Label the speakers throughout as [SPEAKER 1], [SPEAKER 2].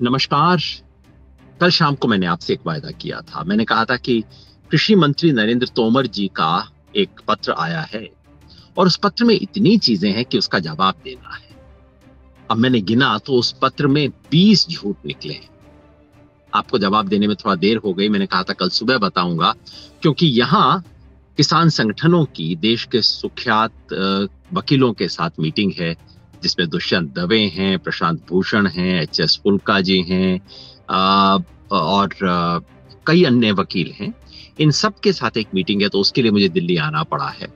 [SPEAKER 1] नमस्कार। कल शाम को मैंने आपसे एक वायदा किया था। मैंने कहा था कि कृषि मंत्री नरेंद्र तोमर जी का एक पत्र आया है और उस पत्र में इतनी चीज़ें हैं कि उसका जवाब देना है। अब मैंने गिना तो उस पत्र में 20 झूठ निकले हैं। आपको जवाब देने में थोड़ा देर हो गई। मैंने कहा था कल सुबह बताऊँगा, क्योंकि यहाँ किसान संगठनों की, देश के सुख्यात वकीलों के साथ मीटिंग है। जिसमें दुष्यंत दवे हैं, प्रशांत भूषण हैं एच एस फुल्का जी हैं और कई अन्य वकील हैं। इन सब के साथ एक मीटिंग है तो उसके लिए मुझे दिल्ली आना पड़ा है।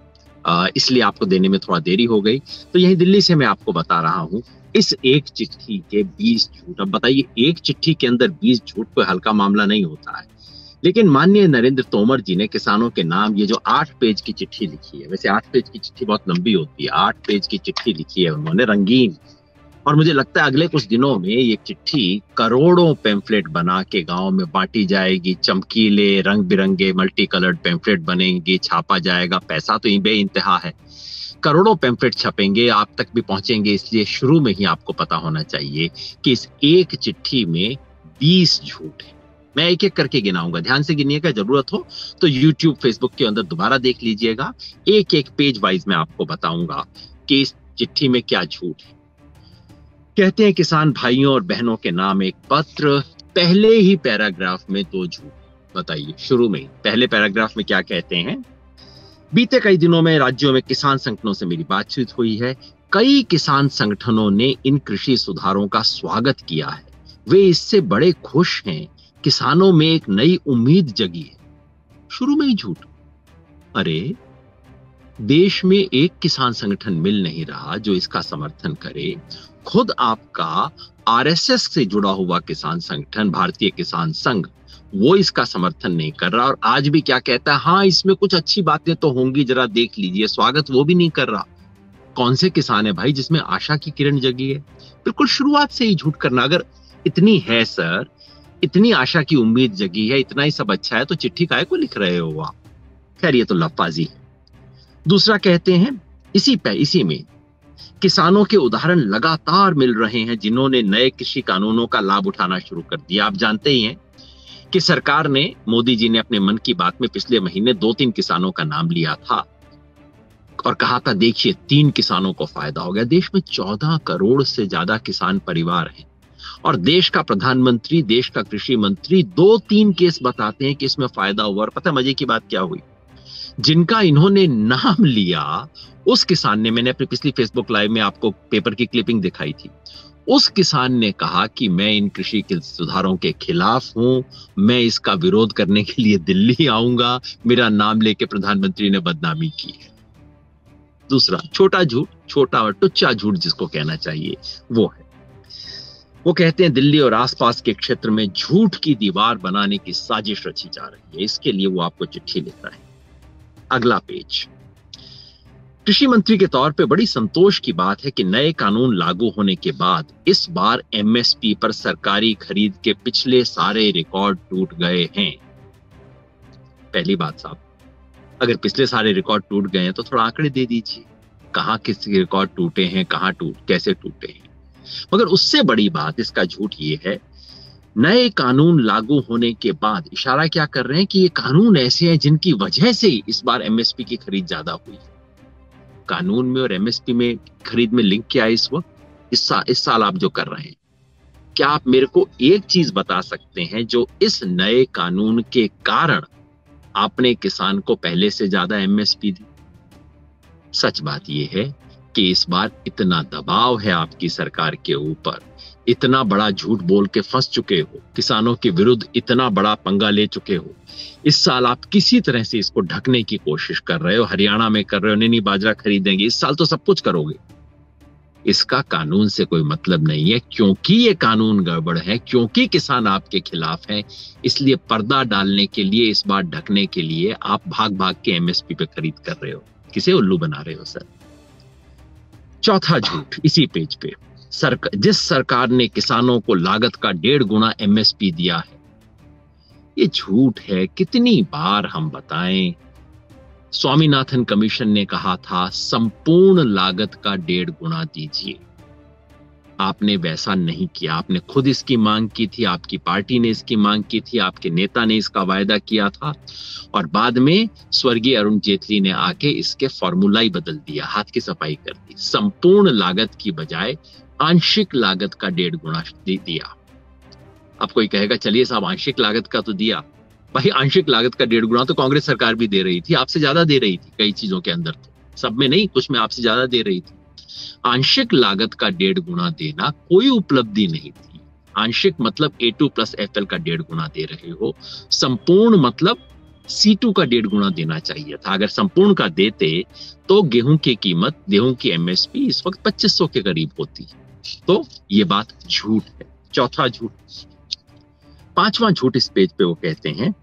[SPEAKER 1] इसलिए आपको देने में थोड़ा देरी हो गई। तो यही दिल्ली से मैं आपको बता रहा हूँ, इस एक चिट्ठी के बीस झूठ, अब बताइए, एक चिट्ठी के अंदर बीस झूठ कोई हल्का मामला नहीं होता है। लेकिन माननीय नरेंद्र तोमर जी ने किसानों के नाम ये जो आठ पेज की चिट्ठी लिखी है, वैसे आठ पेज की चिट्ठी बहुत लंबी होती है, आठ पेज की चिट्ठी लिखी है उन्होंने रंगीन। और मुझे लगता है अगले कुछ दिनों में ये चिट्ठी करोड़ों पेम्फलेट बना के गाँव में बांटी जाएगी, चमकीले रंग बिरंगे मल्टी कलर्ड पेम्फलेट बनेंगे, छापा जाएगा, पैसा तो बे इंतहा है। करोड़ों पेम्फलेट छपेंगे, आप तक भी पहुँचेंगे, इसलिए शुरू में ही आपको पता होना चाहिए कि इस एक चिट्ठी में बीस झूठ है। मैं एक एक करके गिनाऊँगा। ध्यान से गिनिएगा ज़रूरत हो तो यूट्यूब फेसबुक के अंदर दोबारा देख लीजिएगा। एक एक पेज वाइज मैं आपको बताऊँगा कि इस चिट्ठी में क्या झूठ है। कहते हैं, किसान भाइयों और बहनों के नाम एक पत्र, पहले ही पैराग्राफ में दो झूठ। बताइए, शुरू में पहले पैराग्राफ में क्या कहते हैं? बीते कई दिनों में राज्यों में किसान संगठनों से मेरी बातचीत हुई है। कई किसान संगठनों ने इन कृषि सुधारों का स्वागत किया है। वे इससे बड़े खुश हैं। किसानों में एक नई उम्मीद जगी है। शुरू में ही झूठ। अरे, देश में एक किसान संगठन मिल नहीं रहा जो इसका समर्थन करे। खुद आपका आरएसएस से जुड़ा हुआ किसान संगठन, भारतीय किसान संघ, वो इसका समर्थन नहीं कर रहा और आज भी क्या कहता है हाँ इसमें कुछ अच्छी बातें तो होंगी, जरा देख लीजिए, स्वागत वो भी नहीं कर रहा। कौन से किसान है भाई जिसमें आशा की किरण जगी है? बिल्कुल शुरुआत से ही झूठ करना, अगर इतनी है, सर इतनी आशा की उम्मीद जगी है, इतना ही सब अच्छा है तो चिट्ठी काय को लिख रहे हो आप? खैर, ये तो लफाजी है। दूसरा कहते हैं, इसी पे, इसी में, किसानों के उदाहरण लगातार मिल रहे हैं, जिन्होंने नए कृषि कानूनों का लाभ उठाना शुरू कर दिया। आप जानते ही हैं कि सरकार ने, मोदी जी ने अपने मन की बात में पिछले महीने दो तीन किसानों का नाम लिया था और कहा था, देखिए, तीन किसानों को फ़ायदा हो गया। देश में चौदह करोड़ से ज़्यादा किसान परिवार हैं। और देश का प्रधानमंत्री, देश का कृषि मंत्री दो तीन केस बताते हैं कि इसमें फ़ायदा हुआ। और पता मज़े की बात क्या हुई? जिनका इन्होंने नाम लिया, उस किसान ने, मैंने अपनी पिछली फेसबुक लाइव में आपको पेपर की क्लिपिंग दिखाई थी। उस किसान ने कहा कि मैं इन कृषि के सुधारों के खिलाफ हूँ, मैं इसका विरोध करने के लिए दिल्ली आऊँगा। मेरा नाम लेके प्रधानमंत्री ने बदनामी की है। दूसरा, छोटा झूठ, छोटा और टुच्चा झूठ जिसको कहना चाहिए, वो है। वो कहते हैं, दिल्ली और आसपास के क्षेत्र में झूठ की दीवार बनाने की साजिश रची जा रही है। इसके लिए वो आपको चिट्ठी लिख रहे हैं। अगला पेज। कृषि मंत्री के तौर पे बड़ी संतोष की बात है कि नए कानून लागू होने के बाद इस बार एमएसपी पर सरकारी खरीद के पिछले सारे रिकॉर्ड टूट गए हैं। पहली बात साहब, अगर पिछले सारे रिकॉर्ड टूट गए हैं तो थोड़ा आंकड़े दे दीजिए। कहाँ किस रिकॉर्ड टूटे हैं, कहाँ टूट, कैसे टूटे हैं? मगर उससे बड़ी बात इसका झूठ ये है, नए कानून लागू होने के बाद इशारा क्या कर रहे हैं कि ये कानून ऐसे हैं जिनकी वजह से इस बार एमएसपी की खरीद ज़्यादा हुई कानून में और एमएसपी में खरीद में लिंक क्या है इस वक्त? इस साल इस साल आप जो कर रहे हैं। क्या आप मेरे को एक चीज़ बता सकते हैं जो इस नए कानून के कारण आपने किसान को पहले से ज़्यादा एमएसपी दी? सच बात यह है कि इस बार इतना दबाव है आपकी सरकार के ऊपर। इतना बड़ा झूठ बोल के फंस चुके हो, किसानों के विरुद्ध इतना बड़ा पंगा ले चुके हो। इस साल आप किसी तरह से इसको ढकने की कोशिश कर रहे हो, हरियाणा में कर रहे हो नहीं बाजरा खरीदेंगे, इस साल तो सब कुछ करोगे। इसका कानून से कोई मतलब नहीं है, क्योंकि ये कानून गड़बड़ है, क्योंकि किसान आपके खिलाफ है, इसलिए पर्दा डालने के लिए, इस बार ढकने के लिए आप भाग भाग के एमएसपी पे खरीद कर रहे हो। किसे उल्लू बना रहे हो, सर? चौथा झूठ इसी पेज पे। सरक, जिस सरकार ने किसानों को लागत का डेढ़ गुना एमएसपी दिया है ये झूठ है कितनी बार हम बताएँ? स्वामीनाथन कमीशन ने कहा था संपूर्ण लागत का डेढ़ गुना दीजिए। आपने वैसा नहीं किया। आपने खुद इसकी मांग की थी, आपकी पार्टी ने इसकी मांग की थी, आपके नेता ने इसका वायदा किया था। और बाद में स्वर्गीय अरुण जेटली ने आके इसके फॉर्मूला ही बदल दिया, हाथ की सफ़ाई कर दी। संपूर्ण लागत की बजाय आंशिक लागत का डेढ़ गुना दिया। अब कोई कहेगा, चलिए साहब, आंशिक लागत का तो दिया। भाई, आंशिक लागत का डेढ़ गुना तो कांग्रेस सरकार भी दे रही थी, आपसे ज़्यादा दे रही थी कई चीज़ों के अंदर तो। सब में नहीं, कुछ में आपसे ज़्यादा दे रही थी। आंशिक लागत का डेढ़ गुना देना कोई उपलब्धि नहीं थी। आंशिक मतलब A two plus F L का डेढ़ गुना दे रहे हो। संपूर्ण मतलब सी टू का डेढ़ गुना देना चाहिए था। अगर संपूर्ण का देते तो गेहूँ की कीमत, गेहूँ की एमएसपी इस वक्त 2500 के करीब होती। तो ये बात झूठ है। चौथा झूठ। पांचवा झूठ इस पेज पे वो कहते हैं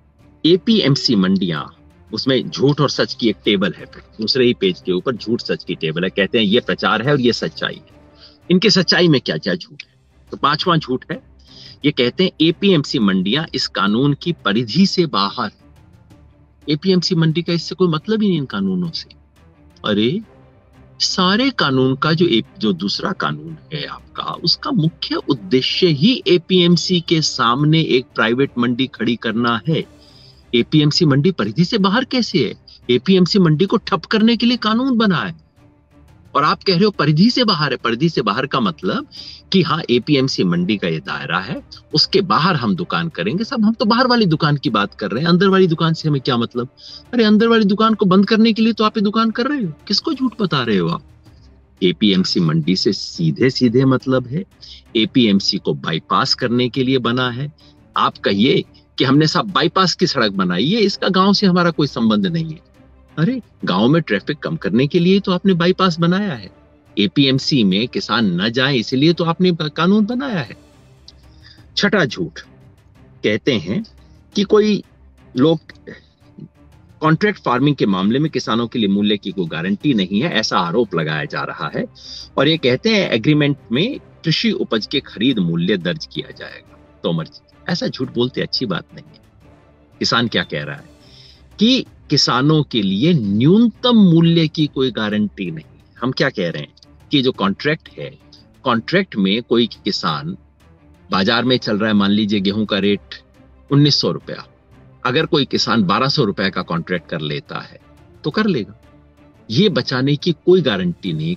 [SPEAKER 1] एपीएमसी मंडियाँ उसमें झूठ और सच की एक टेबल है दूसरे ही पेज के ऊपर झूठ सच की टेबल है। कहते हैं, ये प्रचार है और ये सच्चाई है। इनके सच्चाई में क्या क्या झूठ है? तो पांचवा झूठ है। ये कहते हैं एपीएमसी मंडियाँ इस कानून की परिधि से बाहर एपीएमसी मंडी का इससे कोई मतलब ही नहीं इन कानूनों से। अरे, सारे कानून का जो एक जो दूसरा कानून है आपका, उसका मुख्य उद्देश्य ही एपीएमसी के सामने एक प्राइवेट मंडी खड़ी करना है। एपीएमसी मंडी परिधि से बाहर कैसे है? एपीएमसी मंडी को ठप करने के लिए कानून बना है। और आप कह रहे हो परिधि से बाहर है। परिधि से बाहर का मतलब कि हाँ एपीएमसी मंडी का ये दायरा है। उसके बाहर हम दुकान करेंगे। सब हम तो बाहर वाली दुकान की बात कर रहे हैं। अंदर वाली दुकान से हमें क्या मतलब? अरे, अंदर वाली दुकान को बंद करने के लिए तो आप ये दुकान कर रहे हो। किसको झूठ बता रहे हो आप? एपीएमसी मंडी से सीधे सीधे मतलब है। एपीएमसी को बाईपास करने के लिए बना है। आप कहिए कि हमने सब बाईपास की सड़क बनाई है इसका गाँव से हमारा कोई संबंध नहीं है। अरे, गाँव में ट्रैफ़िक कम करने के लिए तो आपने बाईपास बनाया है। एपीएमसी में किसान न जाए, इसलिए तो आपने कानून बनाया है। छठा झूठ। कहते हैं कि कोई लोग कॉन्ट्रैक्ट फ़ार्मिंग के मामले में किसानों के लिए मूल्य की कोई गारंटी नहीं है, ऐसा आरोप लगाया जा रहा है। और ये कहते हैं एग्रीमेंट में कृषि उपज के खरीद मूल्य दर्ज किया जाएगा। तोमर जी। ऐसा झूठ बोलते अच्छी बात नहीं है। किसान क्या कह रहा है? कि किसानों के लिए न्यूनतम मूल्य की कोई गारंटी नहीं। हम क्या कह रहे हैं? कि जो कॉन्ट्रैक्ट है कॉन्ट्रैक्ट में कोई किसान बाज़ार में चल रहा है, मान लीजिए गेहूँ का रेट उन्नीस सौ रुपया। अगर कोई किसान बारह सौ रुपए का कॉन्ट्रैक्ट कर लेता है तो कर लेगा। ये बचाने की कोई गारंटी नहीं।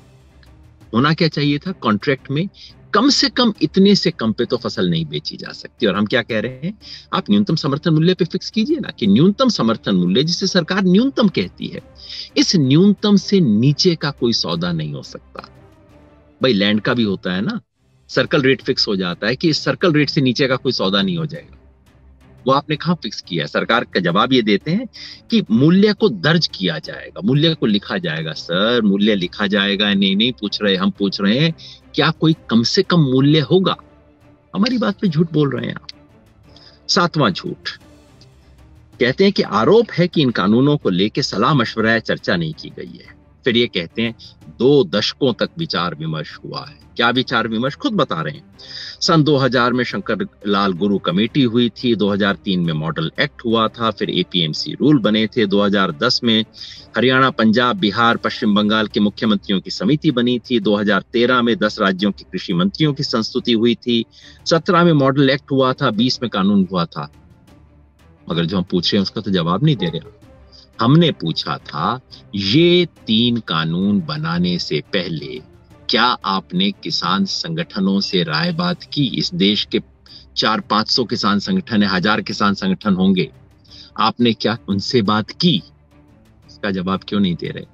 [SPEAKER 1] होना क्या चाहिए था? कॉन्ट्रैक्ट में कम से कम इतने से कम पे तो फ़सल नहीं बेची जा सकती। और हम क्या कह रहे हैं? आप न्यूनतम समर्थन मूल्य पे फिक्स कीजिए ना कि न्यूनतम समर्थन मूल्य, जिसे सरकार न्यूनतम कहती है, इस न्यूनतम से नीचे का कोई सौदा नहीं हो सकता। भाई लैंड का भी होता है ना। सर्कल रेट फिक्स हो जाता है कि इस सर्कल रेट से नीचे का कोई सौदा नहीं हो जाएगा। वो आपने कहा फिक्स किया सरकार का जवाब ये देते हैं कि मूल्य को दर्ज किया जाएगा। मूल्य को लिखा जाएगा। सर, मूल्य लिखा जाएगा। नहीं नहीं, पूछ रहे हम पूछ रहे हैं। क्या कोई कम से कम मूल्य होगा? हमारी बात पे झूठ बोल रहे हैं आप। सातवां झूठ। कहते हैं कि आरोप है कि इन कानूनों को लेकर सलाह मशवरा चर्चा नहीं की गई है। फिर ये कहते हैं, दो दशकों तक विचार विमर्श हुआ है। क्या विचार विमर्श? खुद बता रहे हैं। सन 2000 में शंकर लाल गुरु कमेटी हुई थी 2003 में मॉडल एक्ट हुआ था, फिर एपीएमसी रूल बने थे। 2010 में हरियाणा, पंजाब, बिहार, पश्चिम बंगाल के मुख्यमंत्रियों की समिति बनी थी। 2013 में 10 राज्यों के कृषि मंत्रियों की संस्तुति हुई थी। 17 में मॉडल एक्ट हुआ था 20 में कानून हुआ था। मगर जो हम पूछ रहे हैं उसका तो जवाब नहीं दे रहे। हमने पूछा था, ये तीन कानून बनाने से पहले क्या आपने किसान संगठनों से राय बात की? इस देश के चार पाँच सौ किसान संगठन है, हज़ार किसान संगठन होंगे। आपने क्या उनसे बात की? इसका जवाब क्यों नहीं दे रहे?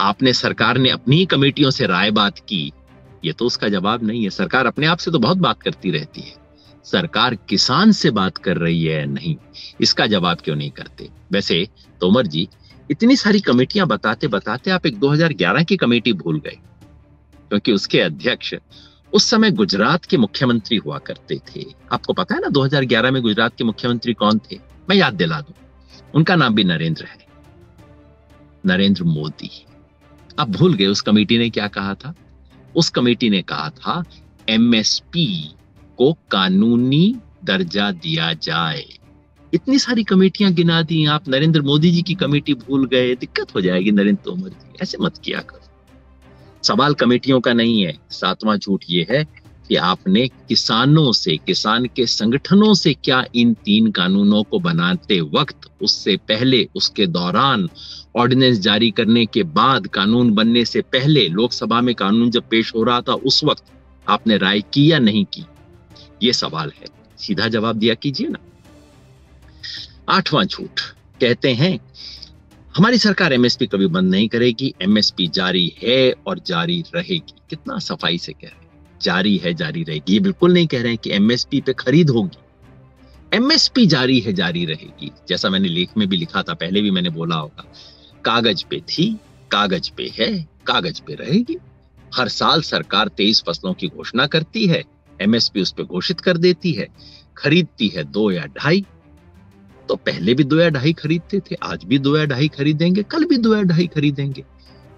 [SPEAKER 1] आपने सरकार ने अपनी ही कमेटियों से राय बात की? ये तो उसका जवाब नहीं है। सरकार अपने आप से तो बहुत बात करती रहती है। सरकार किसान से बात कर रही है नहीं? इसका जवाब क्यों नहीं करते? वैसे, तोमर जी, इतनी सारी कमेटियाँ बताते बताते आप एक 2011 की कमेटी भूल गए। क्योंकि उसके अध्यक्ष उस समय गुजरात के मुख्यमंत्री हुआ करते थे। आपको पता है ना 2011 में गुजरात के मुख्यमंत्री कौन थे? मैं याद दिला दूँ। उनका नाम भी नरेंद्र है। नरेंद्र मोदी। आप भूल गए, उस कमेटी ने क्या कहा था? उस कमेटी ने कहा था एमएसपी को कानूनी दर्जा दिया जाए। इतनी सारी कमेटियाँ गिना दी आप, नरेंद्र मोदी जी की कमेटी भूल गए, दिक्कत हो जाएगी नरेंद्र तोमर जी, ऐसे मत किया करो। सवाल कमेटियों का नहीं है, सातवां झूठ ये है कि आपने किसानों से, किसान के संगठनों से क्या इन तीन कानूनों को बनाते वक्त, उससे पहले, उसके दौरान ऑर्डिनेंस जारी करने के बाद, कानून बनने से पहले, लोकसभा में कानून जब पेश हो रहा था, उस वक्त आपने राय की या नहीं की? ये सवाल है। सीधा जवाब दिया कीजिए ना। आठवां झूठ कहते हैं, हमारी सरकार एमएसपी कभी बंद नहीं करेगी। एमएसपी जारी है और जारी रहेगी। कितना सफ़ाई से कह रहे हैं। जारी है, जारी रहेगी। ये बिल्कुल नहीं कह रहे हैं कि एमएसपी पे खरीद होगी। एमएसपी जारी है, जारी रहेगी। जैसा मैंने लेख में भी लिखा था, पहले भी मैंने बोला होगा, कागज़ पे थी, कागज़ पे है, कागज़ पे रहेगी। हर साल सरकार तेईस फ़सलों की घोषणा करती है। एमएसपी उस पर घोषित कर देती है, खरीदती है दो या ढाई। तो पहले भी दो या ढाई खरीदते थे, आज भी दो या ढाई खरीदेंगे, कल भी दो या ढाई खरीदेंगे।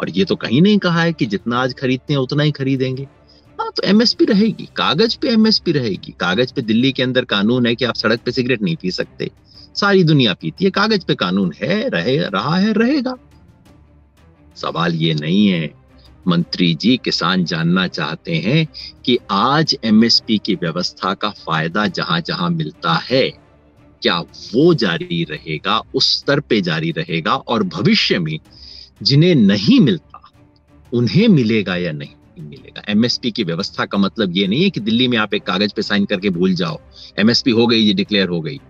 [SPEAKER 1] और ये तो कहीं नहीं कहा है कि जितना आज खरीदते हैं, उतना ही खरीदेंगे। हाँ तो एमएसपी रहेगी, कागज़ पे एमएसपी रहेगी। कागज़ पे दिल्ली के अंदर कानून है कि आप सड़क पे सिगरेट नहीं पी सकते। सारी दुनिया पीती है, कागज़ पे कानून है, रहे, रहा है, रहेगा। सवाल ये नहीं है मंत्री जी किसान जानना चाहते हैं कि आज एमएसपी की व्यवस्था का फ़ायदा जहाँ जहाँ मिलता है, क्या वो जारी रहेगा, उस स्तर पे जारी रहेगा और भविष्य में जिन्हें नहीं मिलता, उन्हें मिलेगा या नहीं? मिलेगा। एमएसपी की व्यवस्था का मतलब ये नहीं है कि दिल्ली में आप एक कागज़ पे साइन करके भूल जाओ। एमएसपी हो गई, ये डिक्लेयर हो गई।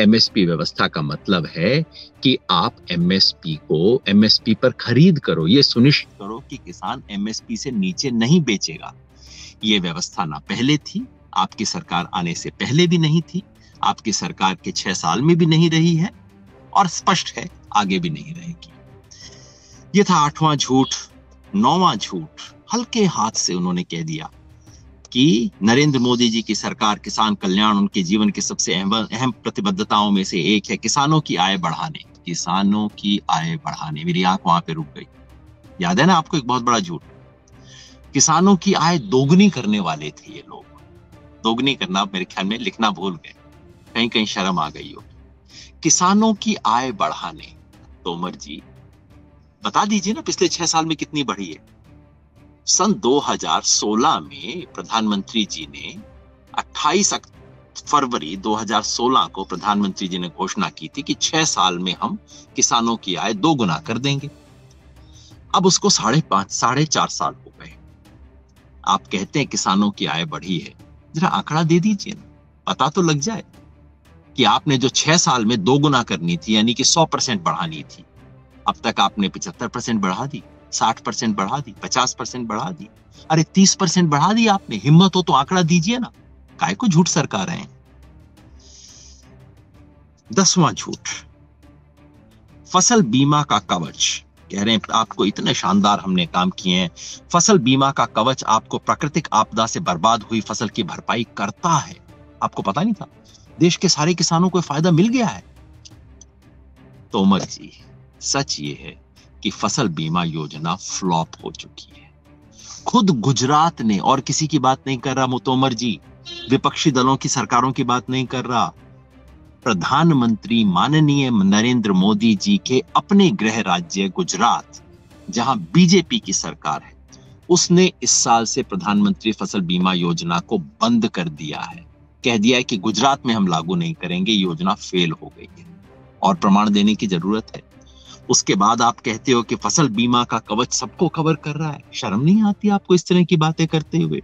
[SPEAKER 1] एमएसपी व्यवस्था का मतलब है कि आप एमएसपी को एमएसपी पर खरीद करो, ये सुनिश्चित करो कि किसान एमएसपी से नीचे नहीं बेचेगा। ये व्यवस्था ना पहले थी, आपकी सरकार आने से पहले भी नहीं थी, आपकी सरकार के छह साल में भी नहीं रही है और स्पष्ट है, आगे भी नहीं रहेगी। ये था आठवां झूठ, नौवां झूठ। हल्के हाथ से उन्होंने कह दिया कि नरेंद्र मोदी जी की सरकार किसान कल्याण उनके जीवन के सबसे अहम प्रतिबद्धताओं में से एक है, किसानों की आय बढ़ाने, किसानों की आय बढ़ाने। मेरी आँख वहाँ पे रुक गई। याद है ना आपको एक बहुत बड़ा झूठ? किसानों की आय दोगुनी करने वाले थे ये लोग। दोगुनी करना मेरे ख्याल में लिखना भूल गए। कहीं कहीं शर्म आ गई हो किसानों की आय बढ़ाने, तोमर जी, बता दीजिए ना पिछले छह साल में कितनी बढ़ी है? सन 2016 में प्रधानमंत्री जी ने 28 फरवरी 2016 को प्रधानमंत्री जी ने घोषणा की थी कि छह साल में हम किसानों की आय दो गुना कर देंगे। अब उसको साढ़े पाँच साढ़े चार साल हो गए। आप कहते हैं किसानों की आय बढ़ी है। जरा आंकड़ा दे दीजिए ना। पता तो लग जाए कि आपने जो छह साल में दो गुना करनी थी, यानी कि सौ परसेंट बढ़ानी थी, अब तक आपने पिछहत्तर परसेंट बढ़ा दी। साठ परसेंट बढ़ा दी, पचास परसेंट बढ़ा दी। अरे, तीस परसेंट बढ़ा दी आपने, हिम्मत हो तो आंकड़ा दीजिए ना। काय को झूठ सरकार रहे हैं? दसवां झूठ। फ़सल बीमा का कवच। कह रहे हैं, आपको इतने शानदार हमने काम किए हैं। फ़सल बीमा का कवच आपको प्राकृतिक आपदा से बर्बाद हुई फ़सल की भरपाई करता है। आपको पता नहीं था? देश के सारे किसानों को फ़ायदा मिल गया है। तोमर जी, सच ये है कि फ़सल बीमा योजना फ्लॉप हो चुकी है। खुद गुजरात ने, और किसी की बात नहीं कर रहा मुतोमर जी, विपक्षी दलों की सरकारों की बात नहीं कर रहा। प्रधानमंत्री माननीय नरेंद्र मोदी जी के अपने गृह राज्य गुजरात, जहाँ बीजेपी की सरकार है, उसने इस साल से प्रधानमंत्री फ़सल बीमा योजना को बंद कर दिया है। कह दिया है कि गुजरात में हम लागू नहीं करेंगे, योजना फेल हो गई है। और प्रमाण देने की ज़रूरत है। उसके बाद आप कहते हो कि फ़सल बीमा का कवच सबको कवर कर रहा है। शर्म नहीं आती आपको इस तरह की बातें करते हुए?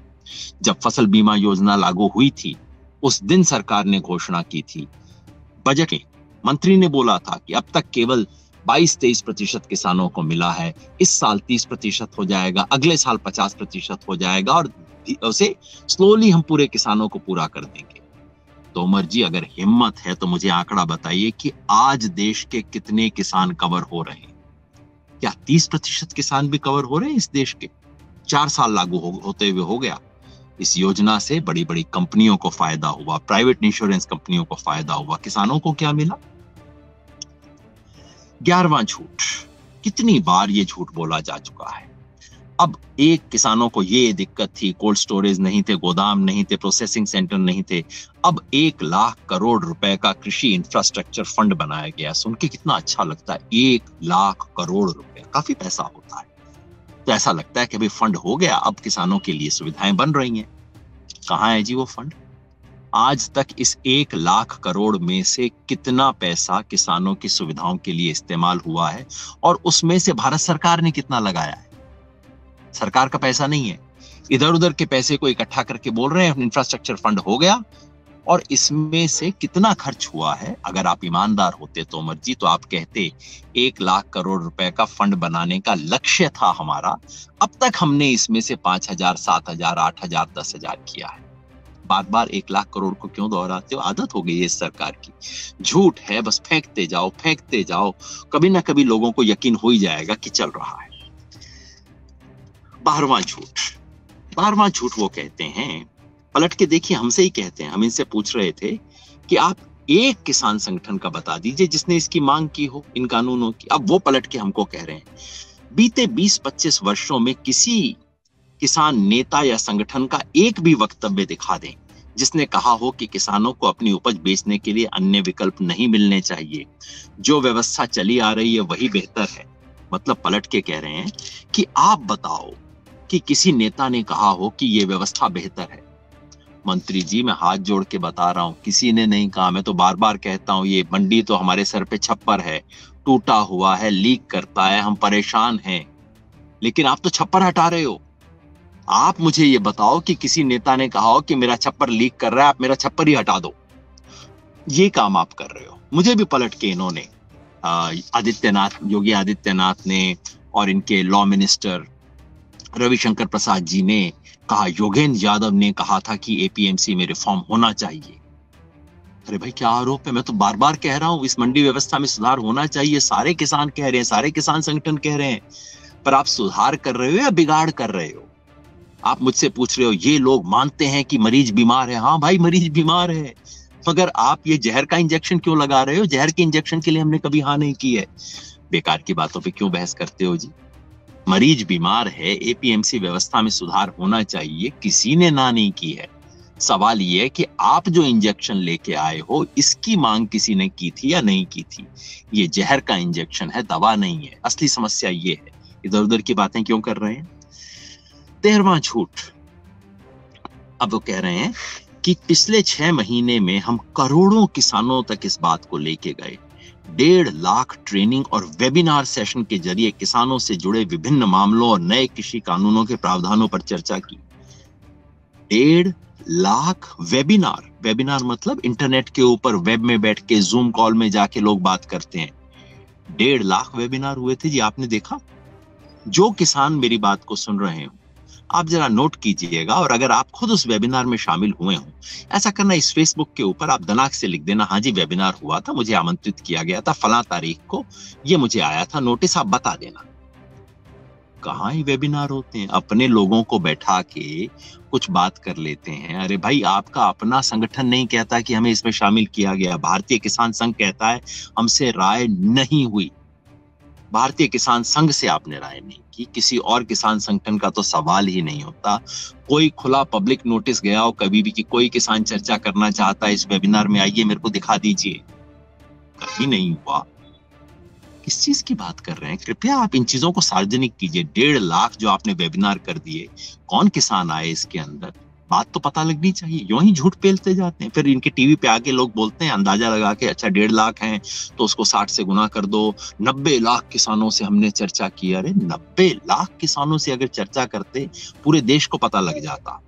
[SPEAKER 1] जब फ़सल बीमा योजना लागू हुई थी, उस दिन सरकार ने घोषणा की थी। बजट, मंत्री ने बोला था कि अब तक केवल 22-23 प्रतिशत किसानों को मिला है। इस साल 30 प्रतिशत हो जाएगा, अगले साल 50 प्रतिशत हो जाएगा और उसे स्लोली हम पूरे किसानों को पूरा कर देंगे। तोमर जी अगर हिम्मत है तो मुझे आंकड़ा बताइए कि आज देश के कितने किसान कवर हो रहे हैं। क्या तीस प्रतिशत किसान भी कवर हो रहे हैं इस देश के? चार साल लागू हो, होते हुए हो गया। इस योजना से बड़ी बड़ी कंपनियों को फ़ायदा हुआ प्राइवेट इंश्योरेंस कंपनियों को फ़ायदा हुआ। किसानों को क्या मिला? ग्यारहवां झूठ। कितनी बार ये झूठ बोला जा चुका है? अब एक किसानों को ये दिक्कत थी कोल्ड स्टोरेज नहीं थे, गोदाम नहीं थे प्रोसेसिंग सेंटर नहीं थे, अब एक लाख करोड़ रुपए का कृषि इंफ्रास्ट्रक्चर फंड बनाया गया। सुन के कितना अच्छा लगता है, एक लाख करोड़ रुपए, काफ़ी पैसा होता है। तो ऐसा लगता है कि अभी फंड हो गया, अब किसानों के लिए सुविधाएँ बन रही हैं। कहाँ है जी वो फंड आज तक इस एक लाख करोड़ में से कितना पैसा किसानों की सुविधाओं के लिए इस्तेमाल हुआ है? और उसमें से भारत सरकार ने कितना लगाया है? सरकार का पैसा नहीं है। इधर उधर के पैसे को इकट्ठा करके बोल रहे हैं इंफ्रास्ट्रक्चर फंड हो गया। और इसमें से कितना खर्च हुआ है? अगर आप ईमानदार होते तोमर जी तो आप कहते, एक लाख करोड़ रुपए का फंड बनाने का लक्ष्य था हमारा। अब तक हमने इसमें से पाँच हज़ार, सात हज़ार, आठ हज़ार, दस हज़ार किया है। बार बार एक लाख करोड़ को क्यों दोहराते हो? आदत हो गई है इस सरकार की। झूठ है, बस फेंकते जाओ फेंकते जाओ। कभी ना कभी लोगों को यकीन हो ही जाएगा कि चल रहा है। बारहवां झूठ। बारवा झूठ वो कहते हैं। पलट के देखिए, हमसे ही कहते हैं। हम इनसे पूछ रहे थे कि आप एक किसान संगठन का बता दीजिए जिसने इसकी मांग की हो, इन कानूनों की। अब वो पलट के हमको कह रहे हैं। बीते 20-25 वर्षों में किसी किसान नेता या संगठन का एक भी वक्तव्य दिखा दें, जिसने कहा हो कि किसानों को अपनी उपज बेचने के लिए अन्य विकल्प नहीं मिलने चाहिए। जो व्यवस्था चली आ रही है, वही बेहतर है। मतलब पलट के कह रहे हैं कि आप बताओ कि किसी नेता ने कहा हो कि यह व्यवस्था बेहतर है। मंत्री जी, मैं हाथ जोड़ के बता रहा हूँ, किसी ने नहीं कहा। मैं तो बार बार कहता हूँ, ये मंडी तो हमारे सर पे छप्पर है। टूटा हुआ है, लीक करता है, हम परेशान हैं। लेकिन आप तो छप्पर हटा रहे हो। आप मुझे ये बताओ कि किसी नेता ने कहा हो कि मेरा छप्पर लीक कर रहा है, आप मेरा छप्पर ही हटा दो। ये काम आप कर रहे हो। मुझे भी पलट के इन्होंने आदित्यनाथ, योगी आदित्यनाथ ने और इनके लॉ मिनिस्टर रविशंकर प्रसाद जी ने कहा, योगेंद्र यादव ने कहा था कि एपीएमसी में रिफॉर्म होना चाहिए. अरे भाई, क्या आरोप है? मैं तो बार बार कह रहा हूँ, इस मंडी व्यवस्था में सुधार होना चाहिए। सारे किसान कह रहे हैं, सारे किसान संगठन कह रहे हैं। पर आप सुधार कर रहे हो या बिगाड़ कर रहे हो? आप मुझसे पूछ रहे हो, ये लोग मानते हैं कि मरीज़ बीमार है? हाँ भाई, मरीज़ बीमार है। मगर आप ये जहर का इंजेक्शन क्यों लगा रहे हो? जहर के इंजेक्शन के लिए हमने कभी हाँ नहीं की है। बेकार की बातों पे क्यों बहस करते हो जी? मरीज़ बीमार है एपीएमसी व्यवस्था में सुधार होना चाहिए, किसी ने ना नहीं की है। सवाल ये है कि आप जो इंजेक्शन लेके आए हो, इसकी मांग किसी ने की थी या नहीं की थी? ये जहर का इंजेक्शन है, दवा नहीं है। असली समस्या ये है। इधर उधर की बातें क्यों कर रहे हैं? तेरवा झूठ। अब वो कह रहे हैं कि पिछले छह महीने में हम करोड़ों किसानों तक इस बात को लेके गए। डेढ़ लाख ट्रेनिंग और वेबिनार सेशन के ज़रिए किसानों से जुड़े विभिन्न मामलों और नए कृषि कानूनों के प्रावधानों पर चर्चा की। डेढ़ लाख वेबिनार। वेबिनार मतलब इंटरनेट के ऊपर वेब में बैठ के जूम कॉल में जाके लोग बात करते हैं। डेढ़ लाख वेबिनार हुए थे जी, आपने देखा? जो किसान मेरी बात को सुन रहे हो। आप जरा नोट कीजिएगा और अगर आप खुद उस वेबिनार में शामिल हुए हो, ऐसा करना इस फेसबुक के ऊपर आप दनाक से लिख देना हाँ जी वेबिनार हुआ था, मुझे आमंत्रित किया गया था फला तारीख को, ये मुझे आया था नोटिस आप बता देना। कहा ही वेबिनार होते हैं? अपने लोगों को बैठा के कुछ बात कर लेते हैं। अरे भाई, आपका अपना संगठन नहीं कहता कि हमें इसमें शामिल किया गया। भारतीय किसान संघ कहता है, हमसे राय नहीं हुई। भारतीय किसान संघ से आपने राय नहीं की। किसी और किसान संगठन का तो सवाल ही नहीं होता। कोई खुला पब्लिक नोटिस गया हो कभी भी कि कोई किसान चर्चा करना चाहता है, इस वेबिनार में आइए, मेरे को दिखा दीजिए। कहीं नहीं हुआ। किस चीज़ की बात कर रहे हैं? कृपया आप इन चीज़ों को सार्वजनिक कीजिए। डेढ़ लाख जो आपने वेबिनार कर दिए, कौन किसान आए इसके अंदर? बात तो पता लगनी चाहिए। यूँ ही झूठ पेलते जाते हैं। फिर इनके टीवी पे आके लोग बोलते हैं, अंदाज़ा लगा के अच्छा डेढ़ लाख हैं तो उसको साठ से गुना कर दो। नब्बे लाख किसानों से हमने चर्चा की। अरे, नब्बे लाख किसानों से अगर चर्चा करते, पूरे देश को पता लग जाता।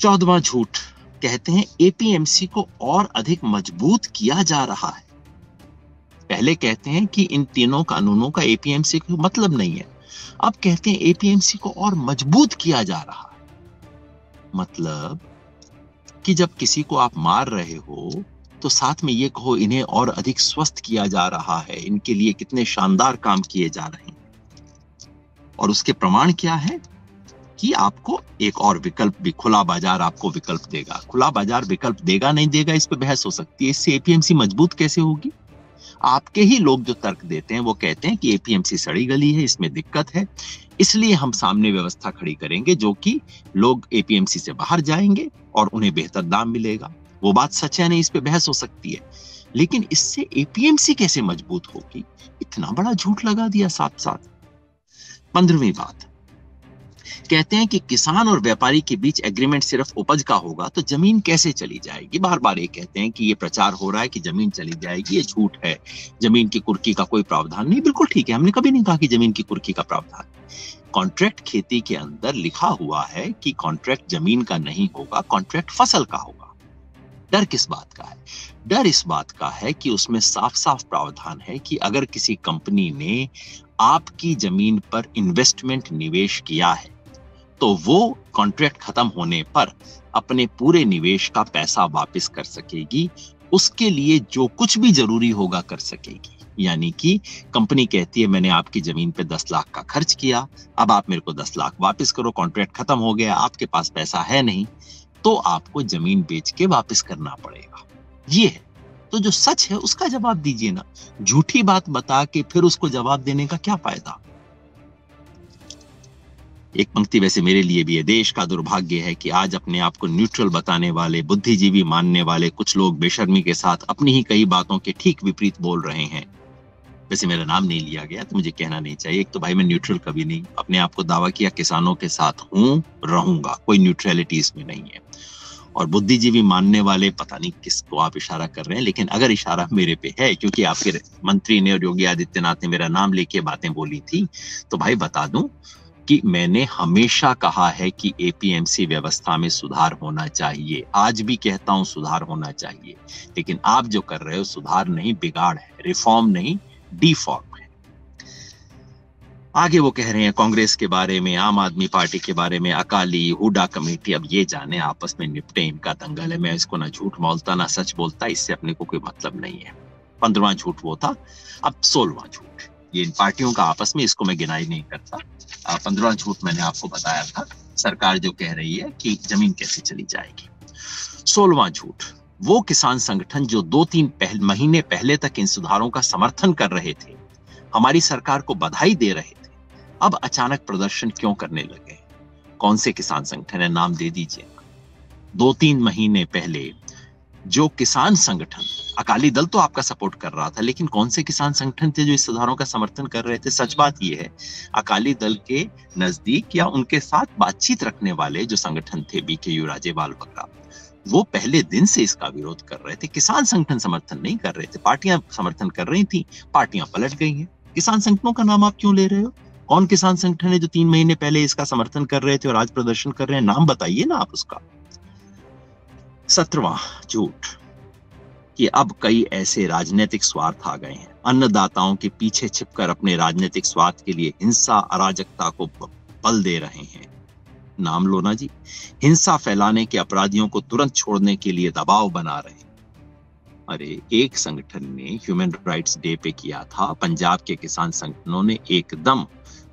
[SPEAKER 1] चौदवा झूठ। कहते हैं, एपीएमसी को और अधिक मज़बूत किया जा रहा है। पहले कहते हैं कि इन तीनों कानूनों का एपीएमसी को मतलब नहीं है। अब कहते हैं एपीएमसी को और मज़बूत किया जा रहा है। मतलब कि जब किसी को आप मार रहे हो तो साथ में ये कहो, इन्हें और अधिक स्वस्थ किया जा रहा है। इनके लिए कितने शानदार काम किए जा रहे हैं। और उसके प्रमाण क्या है? कि आपको एक और विकल्प भी, खुला बाज़ार आपको विकल्प देगा। खुला बाज़ार विकल्प देगा, नहीं देगा, इस पर बहस हो सकती है। इससे एपीएमसी मज़बूत कैसे होगी? आपके ही लोग जो तर्क देते हैं, वो कहते हैं कि एपीएमसी सड़ी गली है, इसमें दिक्कत है। इसलिए हम सामने व्यवस्था खड़ी करेंगे जो कि लोग एपीएमसी से बाहर जाएँगे और उन्हें बेहतर दाम मिलेगा। वो बात सच है, नहीं, इस पर बहस हो सकती है। लेकिन इससे एपीएमसी कैसे मज़बूत होगी? इतना बड़ा झूठ लगा दिया साथ साथ पंद्रहवीं बात। कहते हैं कि किसान और व्यापारी के बीच एग्रीमेंट सिर्फ़ उपज का होगा तो ज़मीन कैसे चली जाएगी? बार बार ये कहते हैं कि ये प्रचार हो रहा है कि ज़मीन चली जाएगी, ये झूठ है। ज़मीन की कुर्की का कोई प्रावधान नहीं? बिल्कुल ठीक है, हमने कभी नहीं कहा कि ज़मीन की कुर्की का प्रावधान कॉन्ट्रैक्ट खेती के अंदर लिखा हुआ है कि कॉन्ट्रैक्ट ज़मीन का नहीं होगा कॉन्ट्रैक्ट फ़सल का होगा। डर किस बात का है? डर इस बात का है कि उसमें साफ़ साफ़ प्रावधान है कि अगर किसी कंपनी ने आपकी ज़मीन पर इन्वेस्टमेंट निवेश किया है तो वो कॉन्ट्रैक्ट खत्म होने पर अपने पूरे निवेश का पैसा वापस कर सकेगी। उसके लिए जो कुछ भी ज़रूरी होगा कर सकेगी। यानी कि कंपनी कहती है, मैंने आपकी ज़मीन पे दस लाख का खर्च किया, अब आप मेरे को दस लाख वापस करो कॉन्ट्रैक्ट खत्म हो गया, आपके पास पैसा है नहीं। तो आपको ज़मीन बेच के वापस करना पड़ेगा। ये है। तो जो सच है, उसका जवाब दीजिए ना। झूठी बात बता के फिर उसको जवाब देने का क्या फ़ायदा? एक पंक्ति वैसे मेरे लिए भी है। देश का दुर्भाग्य है कि आज अपने आप को न्यूट्रल बताने वाले, बुद्धिजीवी मानने वाले कुछ लोग बेशर्मी के साथ अपनी ही कई बातों के ठीक विपरीत बोल रहे हैं। वैसे मेरा नाम नहीं लिया गया तो मुझे कहना नहीं चाहिए। एक तो भाई, मैं न्यूट्रल कभी नहीं, अपने आप को दावा किया, किसानों के साथ हूँ, रहूँगा। कोई न्यूट्रलिटी इसमें नहीं है। और बुद्धिजीवी मानने वाले, पता नहीं किसको आप इशारा कर रहे हैं, लेकिन अगर इशारा मेरे पे है, क्योंकि आपके मंत्री ने और योगी आदित्यनाथ ने मेरा नाम लेके बातें बोली थी तो भाई बता दूँ कि मैंने हमेशा कहा है कि एपीएमसी व्यवस्था में सुधार होना चाहिए। आज भी कहता हूँ सुधार होना चाहिए। लेकिन आप जो कर रहे हो, सुधार नहीं, बिगाड़ है। रिफॉर्म नहीं डिफॉर्म आगे वो कह रहे हैं, कांग्रेस के बारे में, आम आदमी पार्टी के बारे में, अकाली हुडा कमेटी अब ये जाने, आपस में निपटे, इनका दंगल है। मैं इसको ना झूठ बोलता, ना सच बोलता, इससे अपने को कोई मतलब नहीं है। पंद्रवा झूठ वो था, अब सोलवा झूठ। ये इन पार्टियों का आपस में, इसको मैं गिनाई नहीं करता। पंद्रवा झूठ मैंने आपको बताया था, सरकार जो कह रही है कि ज़मीन कैसे चली जाएगी। सोलवा झूठ, वो किसान संगठन जो दो तीन महीने पहले तक इन सुधारों का समर्थन कर रहे थे, हमारी सरकार को बधाई दे रहे अब अचानक प्रदर्शन क्यों करने लगे? कौन से किसान संगठन है? नाम दे दीजिए। दो तीन महीने पहले जो किसान संगठन, अकाली दल तो आपका सपोर्ट कर रहा था, लेकिन कौन से किसान संगठन थे जो इस सुधारों का समर्थन कर रहे थे? सच बात यह है, अकाली दल के नज़दीक या उनके साथ बातचीत रखने वाले जो संगठन थे, बीके यू राजेवाल वगैरह वो पहले दिन से इसका विरोध कर रहे थे। किसान संगठन समर्थन नहीं कर रहे थे, पार्टियाँ समर्थन कर रही थी, पार्टियाँ पलट गई हैं। किसान संगठनों का नाम आप क्यों ले रहे हो? कौन किसान संगठन है जो तीन महीने पहले इसका समर्थन कर रहे थे और आज प्रदर्शन कर रहे हैं? नाम बताइए ना आप उसका। सत्रवा झूठ। कि अब कई ऐसे राजनीतिक स्वार्थ आ गए हैं। अन्नदाताओं के पीछे छिपकर अपने राजनीतिक स्वार्थ के लिए हिंसा, अराजकता को बल दे रहे हैं। नाम लो ना जी। हिंसा फैलाने के अपराधियों को तुरंत छोड़ने के लिए दबाव बना रहे हैं। अरे, एक संगठन ने ह्यूमन राइट्स डे पे किया था। पंजाब के किसान संगठनों ने एकदम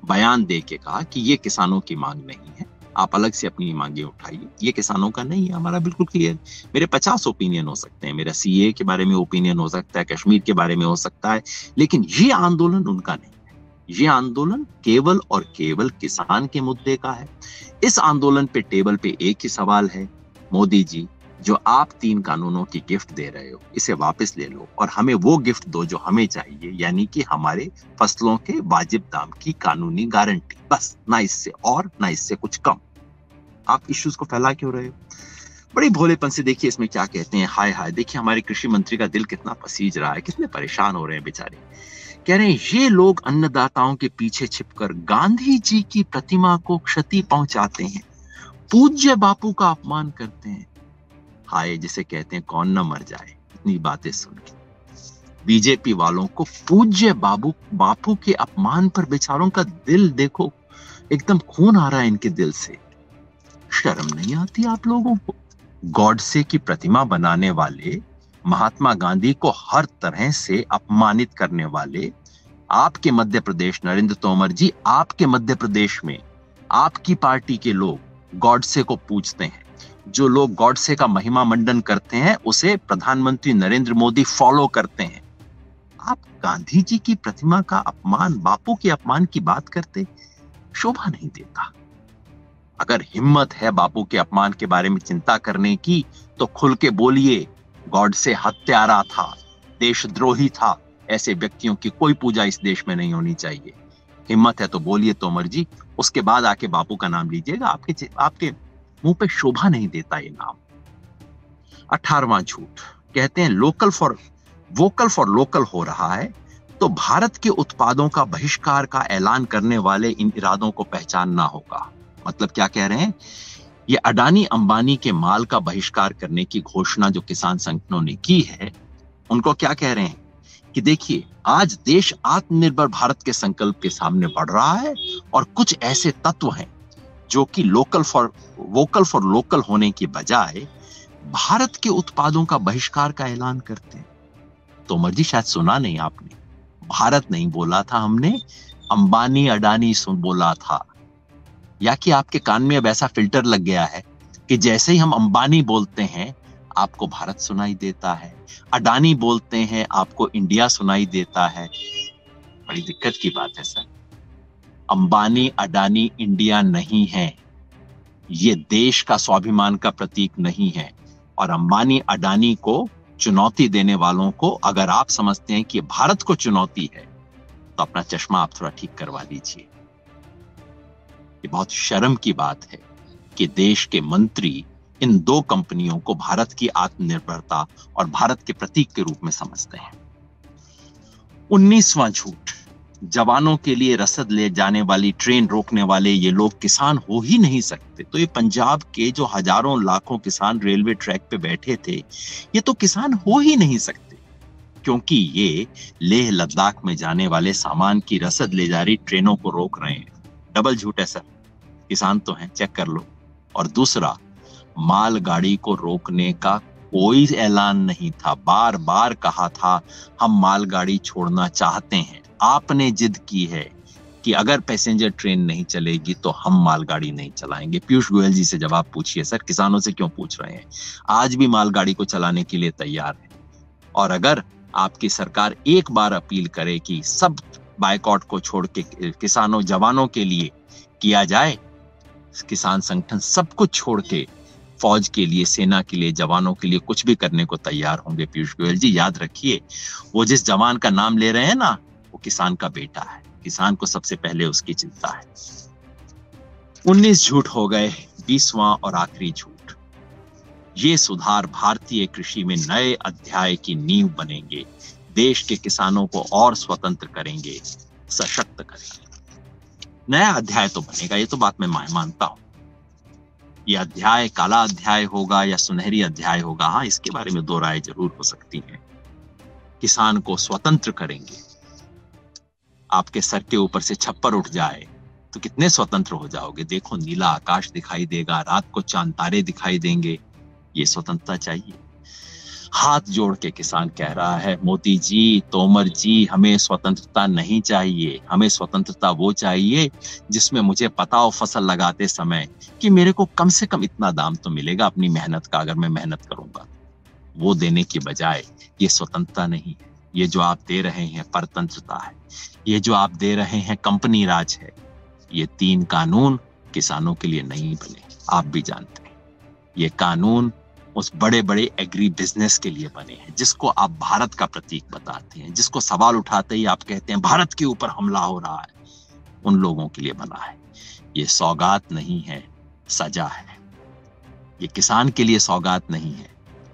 [SPEAKER 1] बयान दे के कहा कि ये किसानों की मांग नहीं है। आप अलग से अपनी मांगे उठाइए। ये किसानों का नहीं है, हमारा बिल्कुल क्लियर मेरे पचास ओपिनियन हो सकते हैं। मेरा सीए के बारे में ओपिनियन हो सकता है, कश्मीर के बारे में हो सकता है, लेकिन ये आंदोलन उनका नहीं ये आंदोलन केवल और केवल किसान के मुद्दे का है। इस आंदोलन पे, टेबल पे एक ही सवाल है, मोदी जी जो आप तीन कानूनों की गिफ्ट दे रहे हो, इसे वापस ले लो और हमें वो गिफ्ट दो जो हमें चाहिए, यानी कि हमारे फ़सलों के वाजिब दाम की कानूनी गारंटी। बस, ना इससे और, ना इससे कुछ कम। आप इश्यूज़ को फैला क्यों रहे हो? बड़ी भोलेपन से देखिए इसमें क्या कहते हैं, हाय हाय, देखिए हमारे कृषि मंत्री का दिल कितना पसीज रहा है, कितने परेशान हो रहे हैं बेचारे। कह रहे हैं, ये लोग अन्नदाताओं के पीछे छिपकर गांधी जी की प्रतिमा को क्षति पहुंचाते हैं। पूज्य बापू का अपमान करते हैं। हाय जिसे कहते हैं कौन ना मर जाए, इतनी बातें सुन के। बीजेपी वालों को पूज्य बाबू, बापू के अपमान पर बेचारों का दिल देखो, एकदम खून आ रहा है इनके दिल से। शर्म नहीं आती आप लोगों को? गॉडसे की प्रतिमा बनाने वाले, महात्मा गांधी को हर तरह से अपमानित करने वाले, आपके मध्य प्रदेश, नरेंद्र तोमर जी, आपके मध्य प्रदेश में, आपकी पार्टी के लोग गॉडसे को पूछते हैं। जो लोग गॉडसे का महिमा मंडन करते हैं, उसे प्रधानमंत्री नरेंद्र मोदी फॉलो करते हैं। आप गांधी जी की प्रतिमा का अपमान, बापू के अपमान की बात करते, शोभा नहीं देता। अगर हिम्मत है बापू के अपमान के बारे में चिंता करने की तो खुल के बोलिए गॉड से हत्यारा था, देशद्रोही था, ऐसे व्यक्तियों की कोई पूजा इस देश में नहीं होनी चाहिए। हिम्मत है तो बोलिए तोमर जी, उसके बाद आके बापू का नाम लीजिएगा, आपके आपके मुँह पे शोभा नहीं देता ये नाम। अठारवा झूठ। कहते हैं, local for vocal for local हो रहा है तो भारत के उत्पादों का बहिष्कार का ऐलान करने वाले इन इरादों को पहचानना होगा। मतलब क्या कह रहे हैं? ये अडानी अंबानी के माल का बहिष्कार करने की घोषणा जो किसान संगठनों ने की है, उनको क्या कह रहे हैं? कि देखिए, आज देश आत्मनिर्भर भारत के संकल्प के सामने बढ़ रहा है और कुछ ऐसे तत्व हैं जो कि local for vocal for local होने की बजाय भारत के उत्पादों का बहिष्कार का ऐलान करते हैं। तोमर जी, शायद सुना नहीं आपने। भारत नहीं बोला था हमने, अंबानी, अडानी सुन, बोला था। या कि आपके कान में अब ऐसा फ़िल्टर लग गया है कि जैसे ही हम अंबानी बोलते हैं, आपको भारत सुनाई देता है। अडानी बोलते हैं, आपको इंडिया सुनाई देता है। बड़ी दिक्कत की बात है, सर। अंबानी अडानी इंडिया नहीं है। ये देश का स्वाभिमान का प्रतीक नहीं है। और अंबानी अडानी को चुनौती देने वालों को अगर आप समझते हैं कि भारत को चुनौती है तो अपना चश्मा आप थोड़ा ठीक करवा लीजिए। ये बहुत शर्म की बात है कि देश के मंत्री इन दो कंपनियों को भारत की आत्मनिर्भरता और भारत के प्रतीक के रूप में समझते हैं। उन्नीसवां झूठ। जवानों के लिए रसद ले जाने वाली ट्रेन रोकने वाले ये लोग किसान हो ही नहीं सकते। तो ये पंजाब के जो हज़ारों लाखों किसान रेलवे ट्रैक पे बैठे थे, ये तो किसान हो ही नहीं सकते। क्योंकि ये लेह लद्दाख में जाने वाले सामान की रसद ले जा रही ट्रेनों को रोक रहे हैं। डबल झूठ है सर। किसान तो हैं, चेक कर लो। और दूसरा, मालगाड़ी को रोकने का कोई ऐलान नहीं था। बार बार कहा था, हम मालगाड़ी छोड़ना चाहते हैं। आपने जिद की है कि अगर पैसेंजर ट्रेन नहीं चलेगी तो हम मालगाड़ी नहीं चलाएँगे। पीयूष गोयल जी से जवाब पूछिए, सर, किसानों से क्यों पूछ रहे हैं? आज भी मालगाड़ी को चलाने के लिए तैयार है। और अगर आपकी सरकार एक बार अपील करे कि सब बाइकआउट को छोड़ के किसानों, जवानों के लिए किया जाए, किसान संगठन सब कुछ छोड़ के फौज के लिए, सेना के लिए, जवानों के लिए कुछ भी करने को तैयार होंगे। पीयूष गोयल जी, याद रखिए, वो जिस जवान का नाम ले रहे हैं ना किसान का बेटा है। किसान को सबसे पहले उसकी चिंता है। उन्नीस झूठ हो गए, बीसवां और आखिरी झूठ। ये सुधार भारतीय कृषि में नए अध्याय की नींव बनेंगे। देश के किसानों को और स्वतंत्र करेंगे, सशक्त करेंगे। नया अध्याय तो बनेगा, ये तो बात मैं मानता हूँ। ये अध्याय काला अध्याय होगा या सुनहरी अध्याय होगा? हाँ इसके बारे में दो राय ज़रूर हो सकती है। किसान को स्वतंत्र करेंगे आपके सर के ऊपर से छप्पर उठ जाए तो कितने स्वतंत्र हो जाओगे। देखो, नीला आकाश दिखाई देगा, रात को चाँद तारे दिखाई देंगे, ये स्वतंत्रता चाहिए। हाथ जोड़ के किसान कह रहा है मोदी जी, तोमर जी, हमें स्वतंत्रता नहीं चाहिए, हमें स्वतंत्रता वो चाहिए, जिसमें मुझे पता हो फ़सल लगाते समय कि मेरे को कम से कम इतना दाम तो मिलेगा अपनी मेहनत का, अगर मैं मेहनत करूँगा। वो देने की बजाय, ये स्वतंत्रता नहीं, ये जो आप दे रहे हैं, परतंत्रता है। ये जो आप दे रहे हैं कंपनी राज है, ये तीन कानून किसानों के लिए नहीं बने, आप भी जानते हैं। ये कानून उस बड़े बड़े एग्री बिज़नेस के लिए बने हैं, जिसको आप भारत का प्रतीक बताते हैं, जिसको सवाल उठाते ही आप कहते हैं, भारत के ऊपर हमला हो रहा है। उन लोगों के लिए बना है। ये सौगात नहीं है, सजा है। ये किसान के लिए सौगात नहीं है,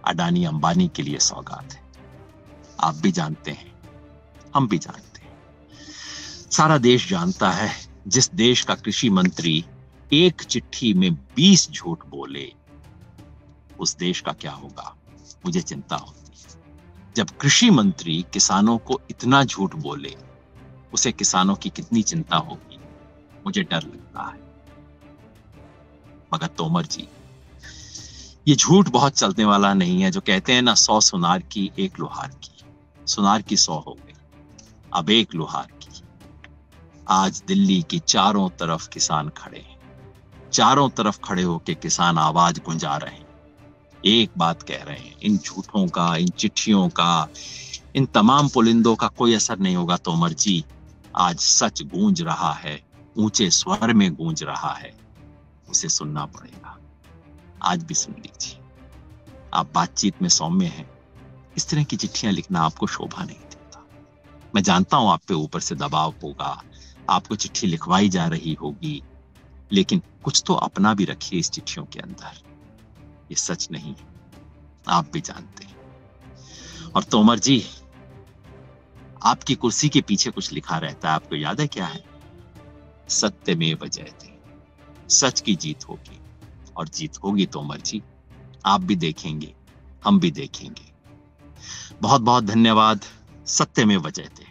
[SPEAKER 1] अडानी अंबानी के लिए सौगात है। आप भी जानते हैं, हम भी जानते हैं। सारा देश जानता है, जिस देश का कृषि मंत्री एक चिट्ठी में 20 झूठ बोले, उस देश का क्या होगा? मुझे चिंता होती है। जब कृषि मंत्री किसानों को इतना झूठ बोले, उसे किसानों की कितनी चिंता होगी? मुझे डर लगता है। मगर तोमर जी, ये झूठ बहुत चलने वाला नहीं है, जो कहते हैं ना, सौ सुनार की एक लोहार की। सुनार की सौ हो गई, अब एक लोहार की। आज दिल्ली की चारों तरफ़ किसान खड़े हैं। चारों तरफ़ खड़े होकर किसान आवाज़ गुंजा रहे हैं। एक बात कह रहे हैं, इन झूठों का, इन चिट्ठियों का, इन तमाम पुलिंदों का कोई असर नहीं होगा तोमर जी, आज सच गूंज रहा है, ऊँचे स्वर में गूंज रहा है, उसे सुनना पड़ेगा। आज भी सुन लीजिए। आप बातचीत में सौम्य हैं। इस तरह की चिट्ठियाँ लिखना आपको शोभा नहीं देता। मैं जानता हूँ आप पे ऊपर से दबाव होगा आपको चिट्ठी लिखवाई जा रही होगी। लेकिन कुछ तो अपना भी रखिए इस चिट्ठियों के अंदर। ये सच नहीं आप भी जानते हैं। और तोमर जी, आपकी कुर्सी के पीछे कुछ लिखा रहता है। आपको याद है क्या है? सत्य में वजह थे। सच की जीत होगी। और जीत होगी तोमर जी। आप भी देखेंगे। हम भी देखेंगे। बहुत बहुत धन्यवाद। सत्य में वजह थे।